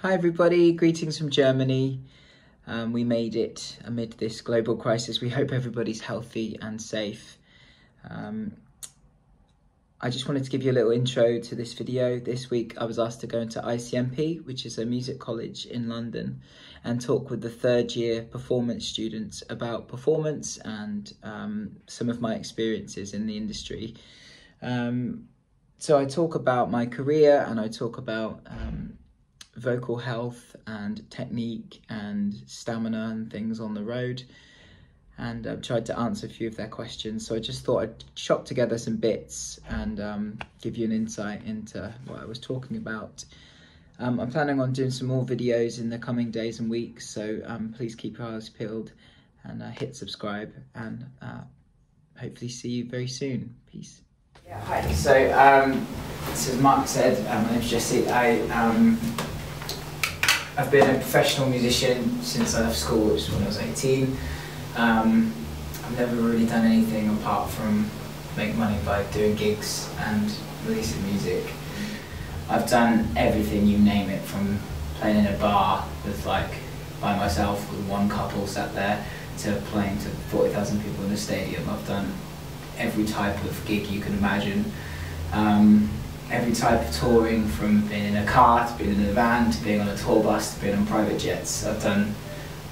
Hi, everybody. Greetings from Germany. Um, we made it amid this global crisis. We hope everybody's healthy and safe. Um, I just wanted to give you a little intro to this video. This week I was asked to go into ICMP, which is a music college in London, and talk with the third year performance students about performance and um, some of my experiences in the industry. Um, so I talk about my career and I talk about um, vocal health and technique and stamina and things on the road and I've tried to answer a few of their questions. So I just thought I'd chop together some bits and um, give you an insight into what I was talking about. Um, I'm planning on doing some more videos in the coming days and weeks, so um, please keep your eyes peeled and uh, hit subscribe and uh, hopefully see you very soon. Peace. Yeah, hi. So, um, as Mark said, um, my name's Jesse. I um, I've been a professional musician since I left school, which was when I was 18. Um, I've never really done anything apart from make money by doing gigs and releasing music. I've done everything, you name it, from playing in a bar with like by myself with one couple sat there to playing to 40,000 people in a stadium. I've done every type of gig you can imagine. Um, every type of touring from being in a car to being in a van to being on a tour bus to being on private jets. I've done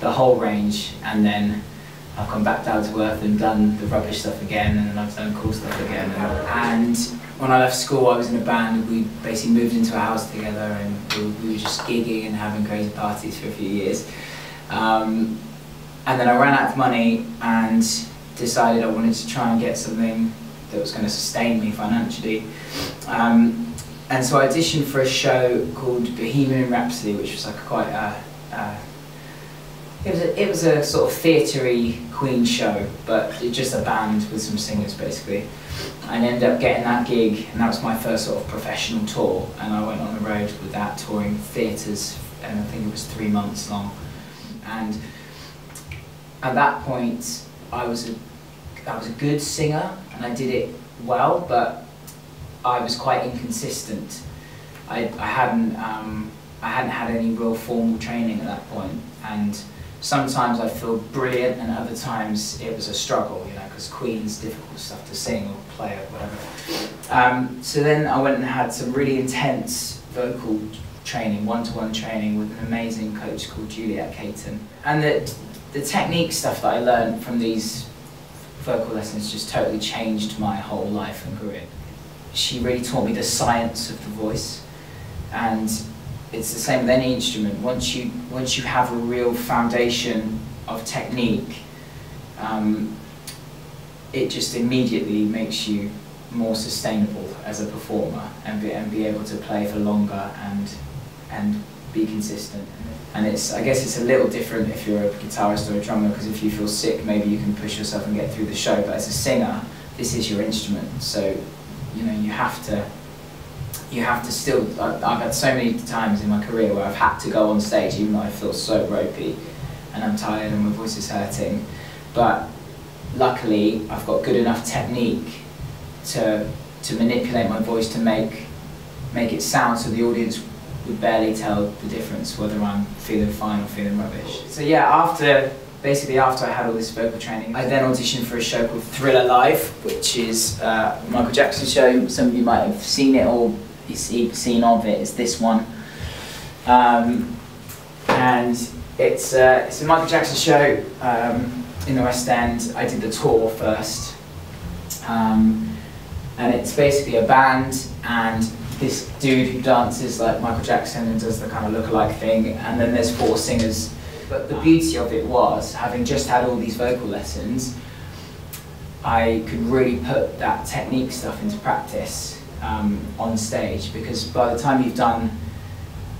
the whole range and then I've come back down to earth and done the rubbish stuff again and then I've done cool stuff again. And when I left school I was in a band, we basically moved into a house together and we, we were just gigging and having crazy parties for a few years. Um, and then I ran out of money and decided I wanted to try and get something that was going to sustain me financially. Um, and so I auditioned for a show called Bohemian Rhapsody, which was like quite a, a it was a, it was a sort of theatery Queen show, but just a band with some singers basically. And ended up getting that gig, and that was my first sort of professional tour. And I went on the road with that, touring theatres, and I think it was three months long. And at that point, I was a I was a good singer, and I did it well, but I was quite inconsistent. I, I hadn't um, I hadn't had any real formal training at that point, and sometimes I feel brilliant, and other times it was a struggle, you know, because Queen's difficult stuff to sing or play or whatever. Um, so then I went and had some really intense vocal training, one-to-one -one training with an amazing coach called Juliet Caton, and the the technique stuff that I learned from these vocal lessons just totally changed my whole life and career. She really taught me the science of the voice, and it's the same with any instrument. Once you once you have a real foundation of technique, um, it just immediately makes you more sustainable as a performer and be, and be able to play for longer and and be consistent. And it's, I guess it's a little different if you're a guitarist or a drummer because if you feel sick, maybe you can push yourself and get through the show. But as a singer, this is your instrument, so you know you have to. You have to still. I've had so many times in my career where I've had to go on stage, even though I feel so ropey, and I'm tired and my voice is hurting. But luckily, I've got good enough technique to to manipulate my voice to make make it sound so the audience would barely tell the difference whether I'm feeling fine or feeling rubbish. So yeah, after basically after I had all this vocal training, I then auditioned for a show called Thriller Live, which is uh, Michael Jackson show. Some of you might have seen it or seen of it. It's this one, um, and it's uh, it's a Michael Jackson show um, in the West End. I did the tour first. Um, and it's basically a band and this dude who dances like Michael Jackson and does the kind of look-alike thing, and then there's four singers. But the beauty of it was, having just had all these vocal lessons, I could really put that technique stuff into practice um, on stage because by the time you've done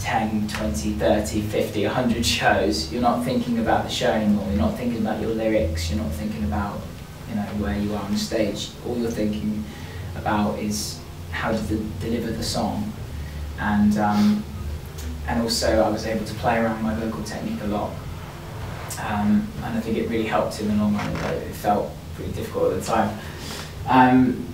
10, 20, 30, 50, 100 shows, you're not thinking about the show anymore, you're not thinking about your lyrics, you're not thinking about you know, where you are on stage. All you're thinking about is how to deliver the song. And, um, and also I was able to play around my vocal technique a lot. Um, and I think it really helped in the long run, though it felt pretty difficult at the time. Um,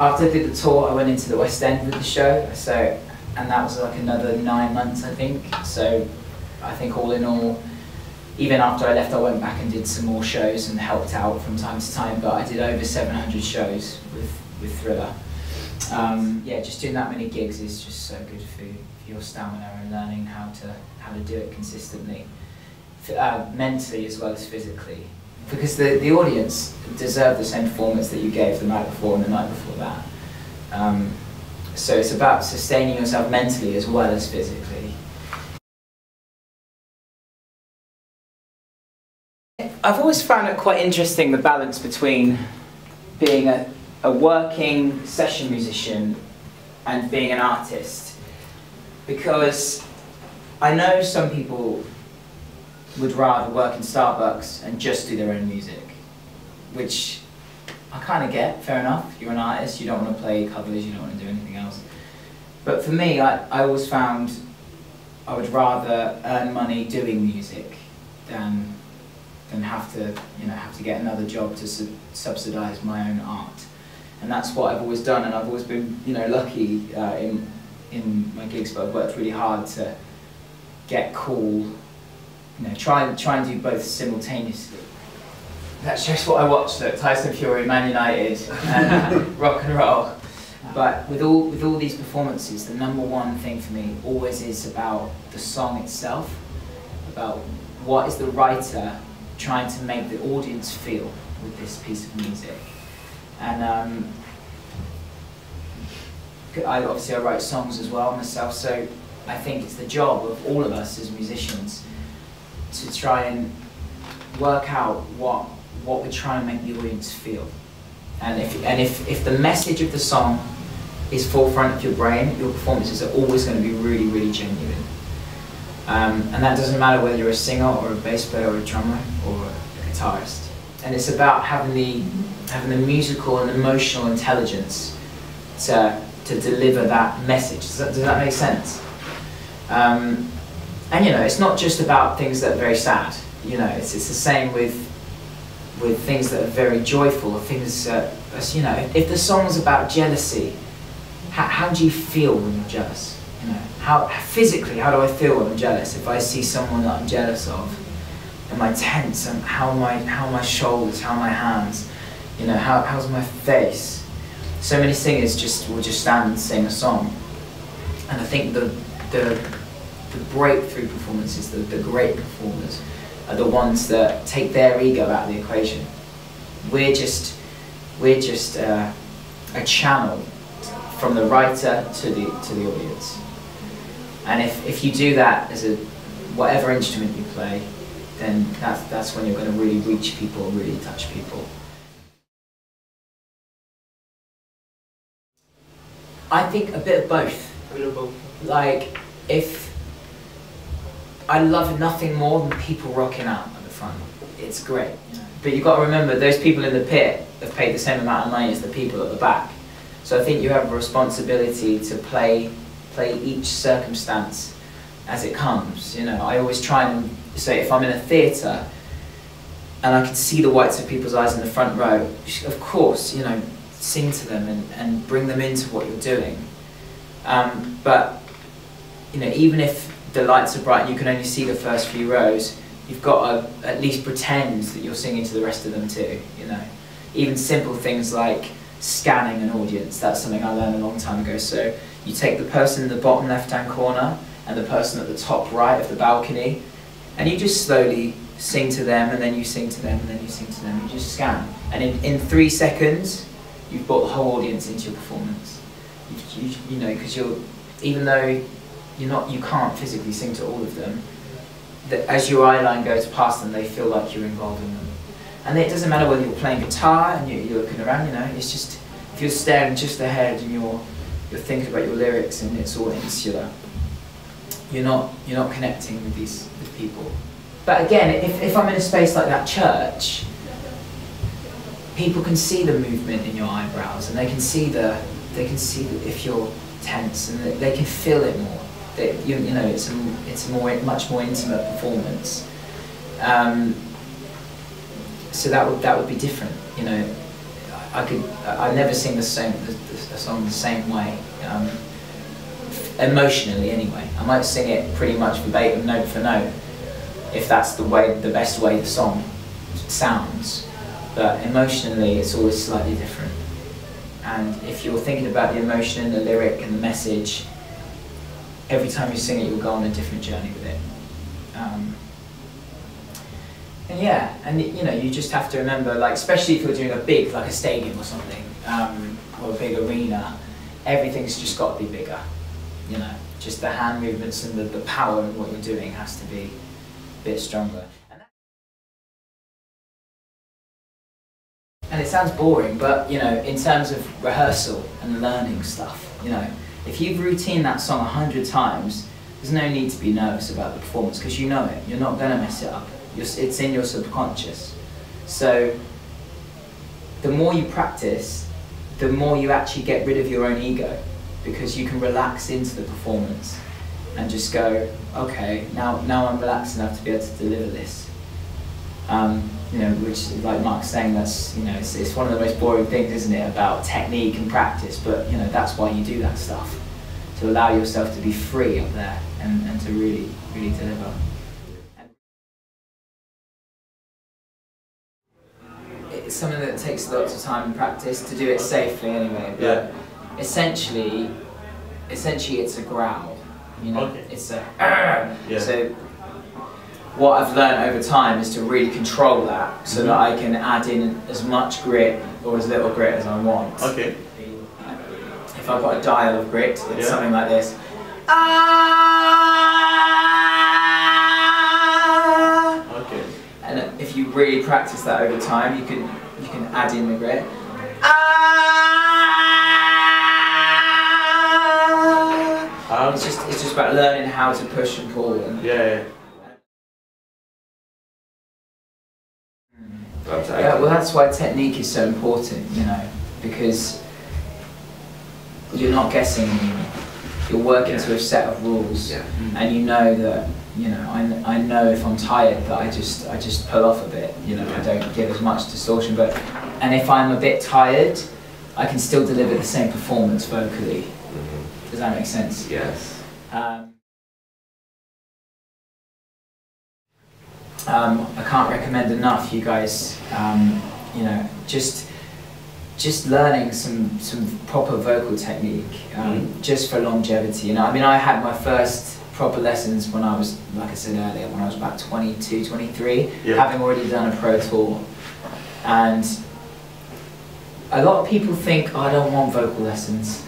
after I did the tour, I went into the West End with the show. So and that was like another nine months, I think. So I think all in all, even after I left, I went back and did some more shows and helped out from time to time. But I did over 700 shows with, with Thriller. Um, yeah, just doing that many gigs is just so good for, for your stamina and learning how to how to do it consistently, uh, mentally as well as physically. Because the, the audience deserve the same performance that you gave the night before and the night before that. Um, so it's about sustaining yourself mentally as well as physically. I've always found it quite interesting the balance between being a, a working session musician and being an artist because I know some people would rather work in Starbucks and just do their own music, which I kind of get, fair enough. You're an artist, you don't want to play covers, you don't want to do anything else. But for me, I, I always found I would rather earn money doing music than than have to you know have to get another job to su subsidize my own art. And that's what I've always done, and I've always been you know lucky uh, in in my gigs, but I've worked really hard to get cool. You know, try and try and do both simultaneously. That's just what I watched at Tyson Fury, Man United, and rock and roll. But with all with all these performances, the number one thing for me always is about the song itself, about what is the writer trying to make the audience feel with this piece of music. And um, I obviously I write songs as well myself, so I think it's the job of all of us as musicians to try and work out what what we're trying to make the audience feel. And if and if, if the message of the song is forefront of your brain, your performances are always going to be really, really genuine. Um, and that doesn't matter whether you're a singer or a bass player or a drummer or a guitarist. And it's about having the having the musical and emotional intelligence to to deliver that message. Does that, does that make sense? Um, and you know, it's not just about things that are very sad. You know, it's, it's the same with with things that are very joyful or things that, you know, if the song's about jealousy, how, how do you feel when you're jealous? You know, how physically, how do I feel when I'm jealous? If I see someone that I'm jealous of, am I tense? And how am I? How are my shoulders? How are my hands? You know, how, how's my face? So many singers just will just stand and sing a song, and I think the the the breakthrough performances, the, the great performers, are the ones that take their ego out of the equation. We're just we're just uh, a channel from the writer to the to the audience. And if, if you do that as a whatever instrument you play, then that's that's when you're going to really reach people, really touch people. I think a bit of both. A bit of both. Like if I love nothing more than people rocking out at the front. It's great. But you've got to remember those people in the pit have paid the same amount of money as the people at the back. So I think you have a responsibility to play play each circumstance as it comes. You know, I always try and say if I'm in a theatre and I can see the whites of people's eyes in the front row, of course, you know, sing to them and, and bring them into what you're doing. Um, but you know, even if the lights are bright and you can only see the first few rows, you've got to at least pretend that you're singing to the rest of them too. You know, even simple things like scanning an audience. That's something I learned a long time ago. So you take the person in the bottom left-hand corner and the person at the top right of the balcony, and you just slowly sing to them, and then you sing to them, and then you sing to them. You just scan, and in, in three seconds, you've brought the whole audience into your performance. You, you, you know, because you're even though you're not, you can't physically sing to all of them. That as your eye line goes past them, they feel like you're involved in them. And it doesn't matter whether you're playing guitar and you're, you're looking around, you know, it's just, if you're staring just ahead and you're, you're thinking about your lyrics and it's all insular, you're not, you're not connecting with these with people. But again, if, if I'm in a space like that church, people can see the movement in your eyebrows and they can see the, they can see if you're tense and they, can feel it more. You, you know, it's a, it's a more, much more intimate performance. Um, so that would that would be different. You know, I could I never sing the same the, the song the same way. Um, emotionally anyway. I might sing it pretty much verbatim, note for note, if that's the way, the best way the song sounds. But emotionally, it's always slightly different. And if you're thinking about the emotion, the lyric, and the message, every time you sing it, you'll go on a different journey with it. Um, and yeah, and you know, you just have to remember, like, especially if you're doing a big, like a stadium or something, um, or a big arena, everything's just got to be bigger. You know, just the hand movements and the, the power in what you're doing has to be a bit stronger. And, it sounds boring, but you know, in terms of rehearsal and learning stuff, you know, if you've routine that song a hundred times, there's no need to be nervous about the performance because you know it. You're not gonna mess it up. You're, it's in your subconscious. So the more you practice, the more you actually get rid of your own ego because you can relax into the performance and just go, okay, now now I'm relaxed enough to be able to deliver this. Um, you know, which like Mark's saying, that's you know, it's, it's one of the most boring things, isn't it, about technique and practice. But you know, that's why you do that stuff to allow yourself to be free up there and, and to really really deliver. It's something that takes lots of time and practice to do it safely anyway. Yeah. Essentially, essentially it's a growl. You know, Okay. it's a. Yeah. So what I've learned over time is to really control that, so Mhm. that I can add in as much grit or as little grit as I want. Okay. If I've got a dial of grit, it's Yeah. something like this. Ah! Okay. And if you really practice that over time, you can you can add in the grit. Um, It's just it's just about learning how to push and pull and yeah. Yeah, well, that's why technique is so important, you know, because you're not guessing anymore. You're working to a set of rules, Yeah. and you know that, you know, I, I know if I'm tired that I just I just pull off a bit, you know, I don't give as much distortion. But and if I'm a bit tired, I can still deliver the same performance vocally. Does that make sense? Yes. Um, um, I can't recommend enough, you guys. Um, you know, just just learning some some proper vocal technique, um, just for longevity. You know, I mean, I had my first proper lessons when I was, like I said earlier, when I was about 22, 23, Yeah. having already done a pro tour, and a lot of people think "Oh, I don't want vocal lessons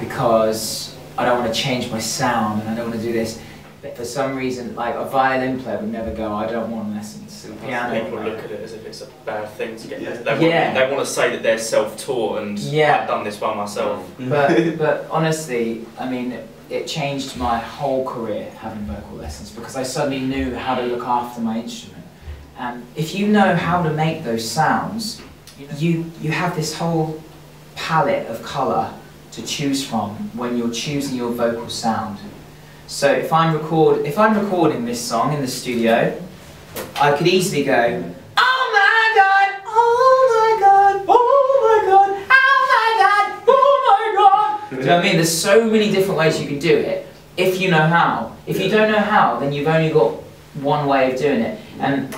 because I don't want to change my sound and I don't want to do this. But for some reason, like a violin player would never go, I don't want lessons. A piano People player- look at it as if it's a bad thing to get. Yeah. They, want, Yeah. they want to say that they're self-taught and Yeah. I've done this by myself. but but honestly, I mean, it changed my whole career having vocal lessons because I suddenly knew how to look after my instrument. And if you know how to make those sounds, you you have this whole palette of color to choose from when you're choosing your vocal sound. So if I'm record if I'm recording this song in the studio, I could easily go, Oh my god, oh my god, oh my god, oh my god, oh my god. Do you know what I mean? There's so many different ways you can do it if you know how. If you don't know how, then you've only got one way of doing it. And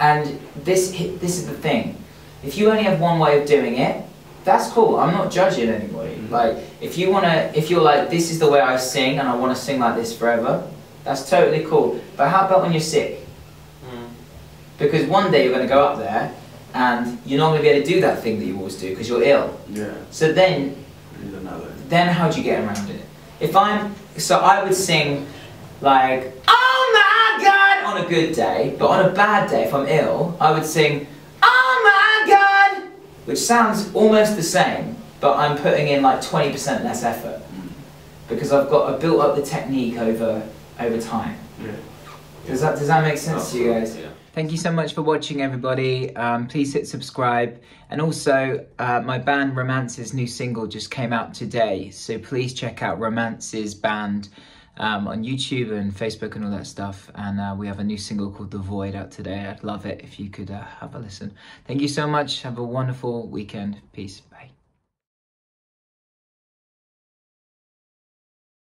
and this this is the thing. If you only have one way of doing it, that's cool. I'm not judging anybody. Mm-hmm. Like if you wanna if you're like this is the way I sing and I wanna sing like this forever, that's totally cool. But how about when you're sick? Mm-hmm. Because one day you're gonna go up there and you're not gonna be able to do that thing that you always do because you're ill. Yeah. So then then how do you get around it? If I'm so I would sing like oh my god on a good day, but on a bad day if I'm ill, I would sing which sounds almost the same, but I'm putting in like 20% less effort because I've got I built up the technique over over time. Yeah. Does that does that make sense to you guys? Yeah. Thank you so much for watching, everybody. Um, please hit subscribe. And also, uh, my band Romances' new single just came out today. So please check out Romances' band um, on YouTube and Facebook and all that stuff. And uh, we have a new single called The Void out today. I'd love it if you could uh, have a listen. Thank you so much. Have a wonderful weekend. Peace. Bye.